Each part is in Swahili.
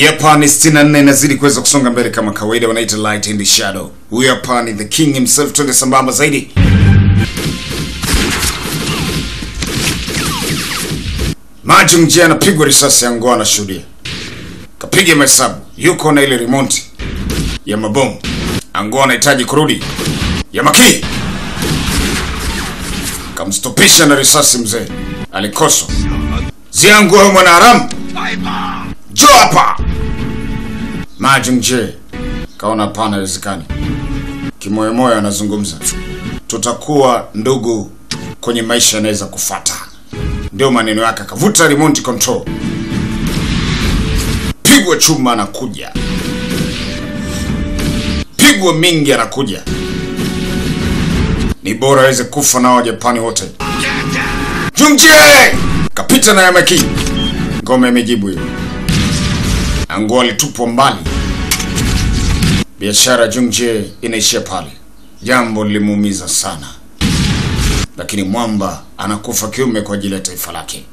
Hapa ni 64 inazidi kuweza kusonga mbele kama kawaida, wanaita light in the shadow. Huyu hapa ni the king himself, twende sambamba zaidi. Maji mjia anapigwa risasi ya ngoa, anashuhudia kapiga mahesabu, yuko na ile remote ya mabomu. Angoa anahitaji kurudi Yamaki kamstopisha na risasi. Mzee alikoswa ziangu, mwana haramu, njoo hapa. Maji mje kaona hapana, haiwezekani. Kimoyomoyo anazungumza, tutakuwa ndugu kwenye maisha yanaweza kufata, ndio maneno yake. Akavuta remote control, pigwa chuma, anakuja pigwa mingi, anakuja ni bora aweze kufa nao Wajapani wote. Jungje kapita na Yamaki, ngome imejibu hiyo. Ango alitupwa mbali, biashara Jungje inaishia pale. Jambo lilimuumiza sana, lakini mwamba anakufa kiume kwa ajili ya taifa lake.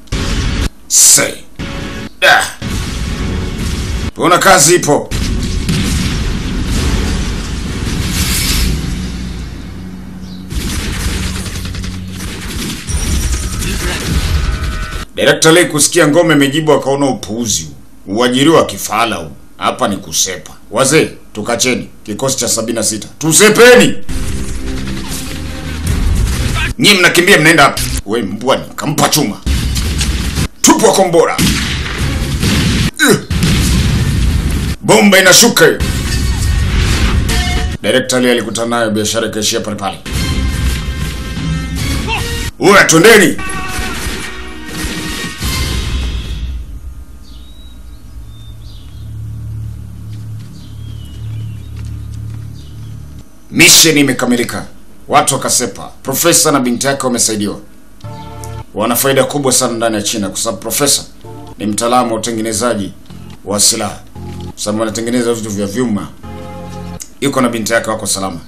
Tuona kazi ipo. Direkta Lee kusikia ngome imejibu akaona upuuzi. Uajiriwa kifala. Hapa ni kusepa. Wazee, tukacheni. Kikosi cha 76. Tusepeni. nyi mnakimbia mnaenda wapi? Mbwani, kampa chuma. Tupwa kombora. Bomba inashuka hiyo. Direkta li alikutana nayo biashara ikaishia pale. Uwe twendeni. Mission imekamilika, watu wakasepa. Profesa na binti yake wamesaidiwa, wana faida kubwa sana ndani ya China, kwa sababu profesa ni mtaalamu wa utengenezaji wa silaha, sababu wanatengeneza vitu vya vyuma. Yuko na binti yake, wako salama,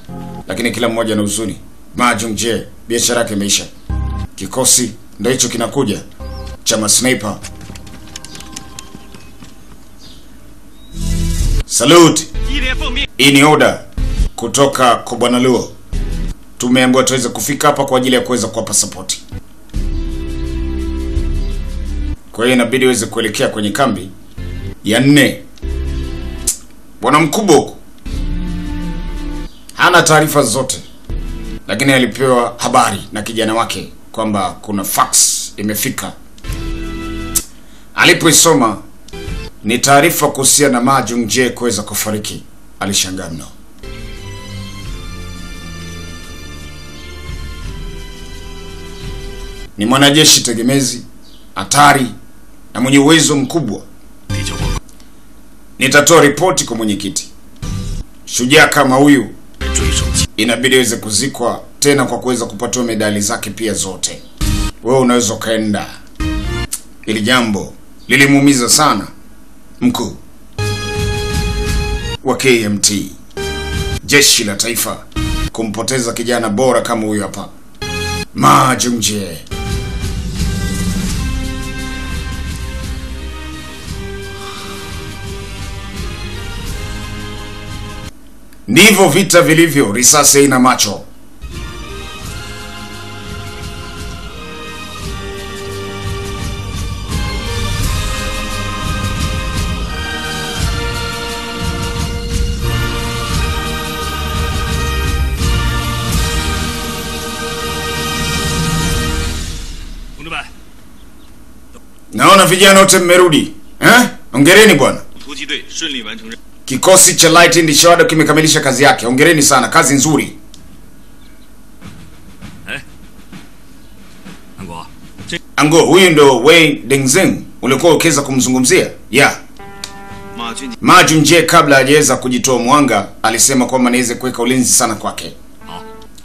lakini kila mmoja na huzuni. Ma biashara yake imeisha. Kikosi ndio hicho kinakuja cha masniper. Salute! Hii ni kutoka kwa bwana Luo. Tumeambiwa tuweze kufika hapa kwa ajili ya kuweza kuwapa sapoti. Kwa hiyo inabidi uweze kuelekea kwenye kambi ya nne. Bwana mkubwa huko hana taarifa zote, lakini alipewa habari na kijana wake kwamba kuna fax imefika. Alipoisoma ni taarifa kuhusiana na Ma Jung-jae kuweza kufariki, alishangaa mno. Ni mwanajeshi tegemezi, hatari na mwenye uwezo mkubwa. Nitatoa ripoti kwa mwenyekiti. Shujaa kama huyu inabidi aweze kuzikwa tena kwa kuweza kupatiwa medali zake pia zote. Wewe unaweza ukaenda. Ili jambo lilimuumiza sana mkuu wa KMT, jeshi la taifa, kumpoteza kijana bora kama huyu hapa Ma. Ndivyo vita vilivyo, risasi haina macho. Naona vijana wote mmerudi eh? Ongereni bwana. Kikosi cha Lightning Shadow kimekamilisha kazi yake. Hongereni sana, kazi nzuri. Ango, huyu ndo Wei Dengzeng ulikuwa ukiweza kumzungumzia? Yeah. Maju Nje kabla hajaweza kujitoa mwanga alisema kwamba niweze kuweka ulinzi sana kwake.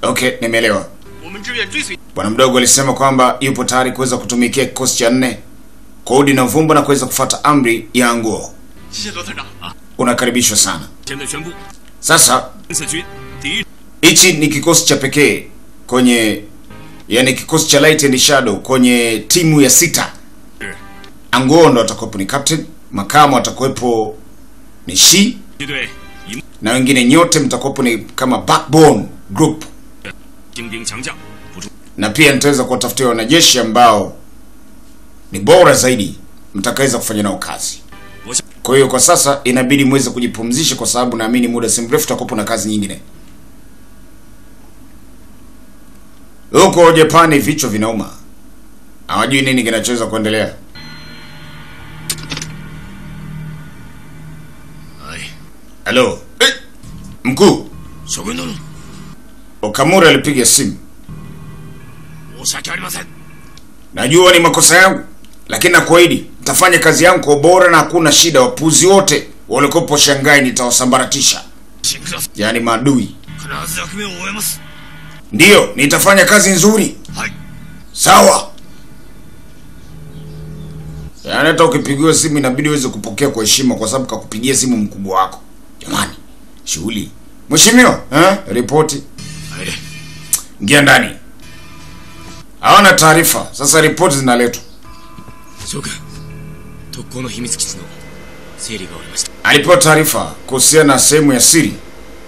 Okay, nimeelewa. Bwana mdogo alisema kwamba yupo tayari kuweza kutumikia kikosi cha nne kwa udi na vumba na kuweza kufata amri ya Anguo unakaribishwa sana. Sasa hichi ni kikosi cha pekee kwenye yani kikosi cha Light and Shadow kwenye timu ya sita. Angondo atakuwepo ni captain, makamu atakuwepo ni Shi na wengine nyote mtakuwepo ni kama backbone group, na pia nitaweza kuwatafutia wanajeshi ambao ni bora zaidi mtakaweza kufanya nao kazi. Kwa hiyo kwa sasa inabidi muweze kujipumzisha, kwa sababu naamini muda si mrefu tutakuwa na kazi nyingine. Huko Japani vichwa vinauma, hawajui nini kinachoweza kuendelea. Halo eh, mkuu. Okamura alipiga simu. Najua ni makosa yangu, lakini nakuahidi. Tafanya kazi yangu kwa bora na hakuna shida. Wapuzi wote walikopo Shanghai nitawasambaratisha, yaani maadui. Ndiyo, nitafanya kazi nzuri. Sawa. Yaani hata ukipigiwa simu inabidi uweze kupokea kwa heshima, kwa sababu kakupigia simu mkubwa wako. Jamani, shughuli. Mheshimiwa, eh? Ripoti. Ingia ndani. Hawana taarifa. Sasa ripoti zinaletwa. Soka. 特攻の秘密基地の整理が終わりました Alipewa taarifa kuhusiana na sehemu ya siri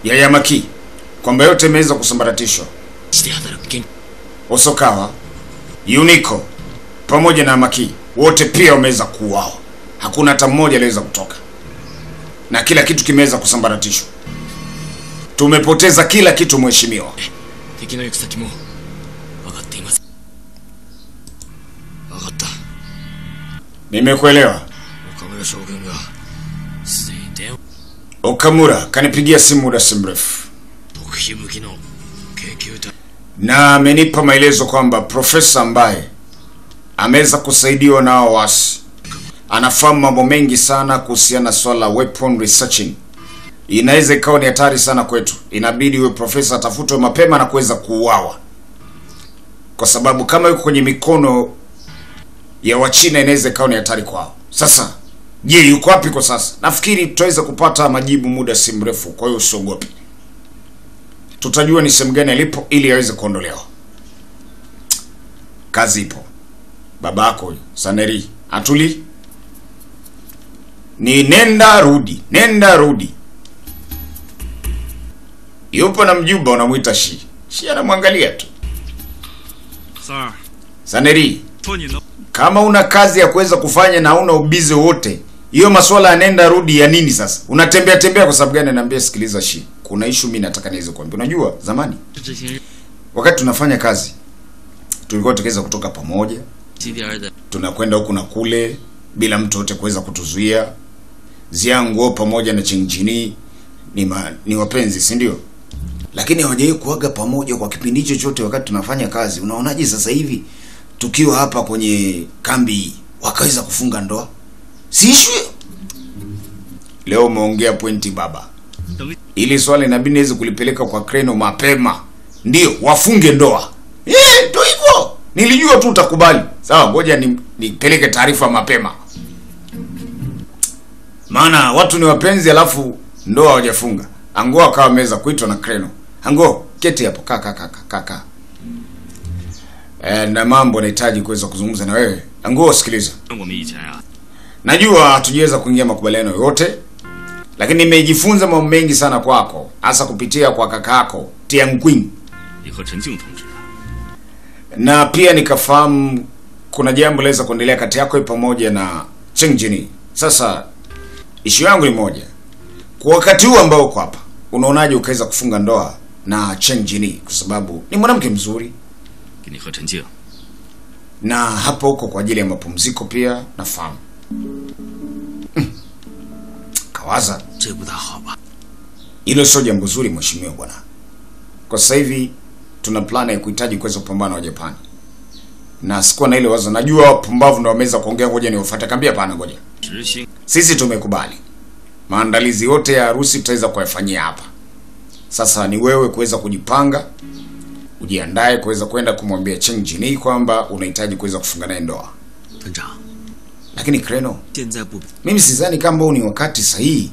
ya Yamaki kwamba yote imeweza kusambaratishwa. して働く元 Osokawa, Yuniko pamoja na Maki wote pia wameweza kuuawa. Hakuna hata mmoja aliweza kutoka, na kila kitu kimeweza kusambaratishwa. Tumepoteza kila kitu mheshimiwa. Nimekuelewa. Okamura kanipigia simu muda si mrefu. Na amenipa maelezo kwamba profesa ambaye ameweza kusaidiwa na hao waasi anafahamu mambo mengi sana kuhusiana na swala la weapon researching. Inaweza ikawa ni hatari sana kwetu, inabidi huyo profesa atafutwe mapema na kuweza kuuawa, kwa sababu kama yuko kwenye mikono ya Wachina inaweza ikawa ni hatari kwao. Sasa je, yuko wapi kwa sasa? Nafikiri tutaweza kupata majibu muda si mrefu, kwa hiyo usiogope, tutajua ni sehemu gani alipo ili aweze kuondolewa. Kazi ipo, baba yako Saneri atuli ni nenda rudi, nenda rudi. Yupo na mjumba unamwita Shi. Shi anamwangalia tu. Sir. Saneri, kama una kazi ya kuweza kufanya na una ubizi wote, hiyo masuala yanaenda rudi ya nini sasa? Unatembea tembea kwa sababu gani? Naambia sikiliza, shi, kuna ishu mimi nataka niweze kuambia. Unajua zamani wakati tunafanya kazi tulikuwa tukiweza kutoka pamoja, tunakwenda huku na kule bila mtu wote kuweza kutuzuia. Ziangu pamoja na Chinchini ni, ma, ni wapenzi si ndio? Lakini hawajawahi kuaga pamoja kwa kipindi chochote wakati tunafanya kazi. Unaonaje sasa hivi tukiwa hapa kwenye kambi hii wakaweza kufunga ndoa siishwi leo umeongea pointi baba ili swali inabidi niweze kulipeleka kwa Kreno mapema, ndio wafunge ndoa. ndo ndio hivyo. Nilijua tu utakubali. Sawa, ngoja ni, nipeleke taarifa mapema, maana watu ni wapenzi, alafu ndoa wajafunga Ango akawa ameweza kuitwa na Kreno. Ango, keti hapo, kaka kaka kaka eh, na mambo nahitaji kuweza kuzungumza na wewe. Nanguo, sikiliza. Najua hatujaweza kuingia makubaliano yote lakini nimejifunza mambo mengi sana kwako, hasa kupitia kwa kakako Tian Qing, na pia nikafahamu kuna jambo laweza kuendelea kati yako pamoja na Chen Sasa ishu yangu ni moja, kwa wakati huu ambao uko hapa, unaonaje ukaweza kufunga ndoa na Chen kwa sababu ni mwanamke mzuri na hapo huko kwa ajili ya mapumziko pia nafahamu. Hmm. Kawaza, hilo sio jambo zuri mheshimiwa bwana. Kwa sasa hivi tuna plana ya kuhitaji kuweza kupambana na Japani, na sikuwa na ile waza Najua wapumbavu ndio wameweza kuongea, ngoja niwafuate. kambia hapana, ngoja. Sisi tumekubali, maandalizi yote ya harusi tutaweza kuyafanyia hapa. Sasa ni wewe kuweza kujipanga ujiandae kuweza kwenda kumwambia Cheng Jini kwamba unahitaji kuweza kufunga naye ndoa. Lakini Kreno, mimi sidhani kama huu ni wakati sahihi.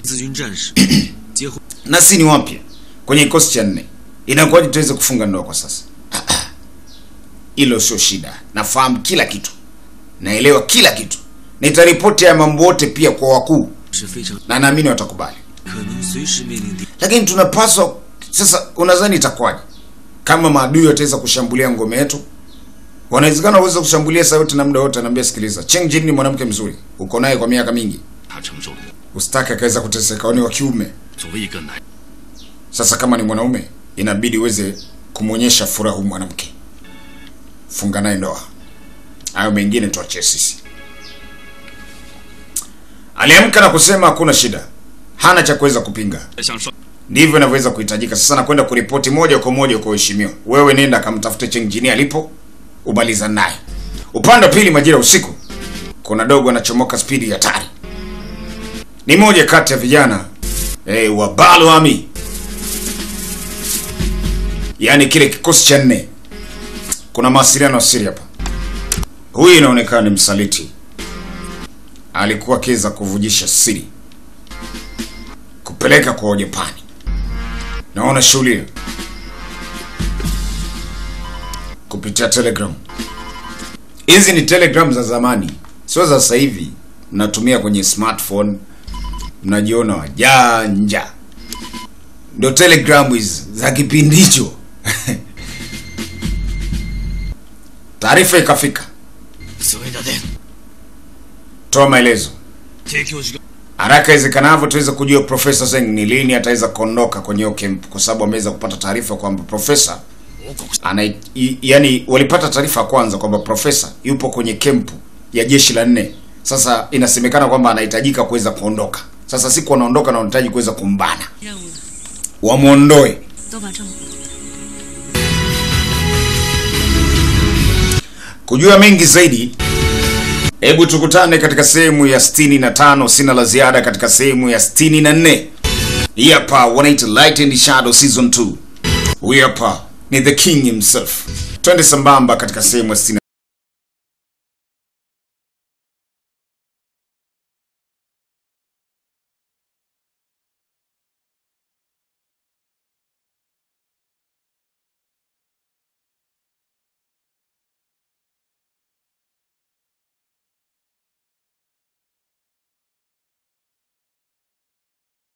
Na si ni wapya kwenye kikosi cha nne, inakuwaje tuweze kufunga ndoa kwa sasa? Hilo sio shida, nafahamu kila kitu, naelewa kila kitu, nitaripoti haya mambo yote pia kwa wakuu. Na naamini watakubali, lakini tunapaswa sasa, unadhani itakuwaje? kama maadui wataweza kushambulia ngome yetu, wanawezekana waweze kushambulia saa yote na muda wote. Anaambia, sikiliza, Cheng Jin ni mwanamke mzuri, uko naye kwa miaka mingi, usitaki akaweza kuteseka. Ni wa kiume. Sasa kama ni mwanaume, inabidi uweze kumwonyesha furaha huyu mwanamke, funga naye ndoa, hayo mengine tuachie sisi. Aliamka na kusema hakuna shida, hana cha kuweza kupinga ndivyo inavyoweza kuhitajika. Sasa nakwenda kuripoti moja kwa moja kwa uheshimiwa wewe nenda kamtafute chenjini alipo umaliza naye. Upande wa pili majira usiku kuna dogo anachomoka spidi hatari. Ni moja kati ya vijana eh, wa Balo Army. Yaani kile kikosi cha nne. Kuna mawasiliano siri hapa. Huyu inaonekana ni msaliti. Alikuwa akiweza kuvujisha siri. Kupeleka kwa Wajapani naona shughuli. Kupitia telegram. Hizi ni telegram za zamani. Sio za sasa hivi. Mnatumia kwenye smartphone. Mnajiona wajanja. Ndo telegram hizi za kipindi hicho. Taarifa ikafika. Toa maelezo haraka iwezekanavyo tuweze kujua Profesa Zeng ni lini ataweza kuondoka kwenye hiyo camp, kwa sababu ameweza kupata taarifa kwamba profesa ana yani, walipata taarifa kwanza kwamba profesa yupo kwenye kempu ya jeshi la nne. Sasa inasemekana kwamba anahitajika kuweza kuondoka. Sasa siku anaondoka na wanahitaji kuweza kumbana, wamwondoe kujua mengi zaidi hebu tukutane katika sehemu ya 65. Sina la ziada katika sehemu ya 64. Hii hapa wanaita Light and Shadow season 2. Huyu hapa ni the king himself. Twende sambamba katika sehemu ya 60.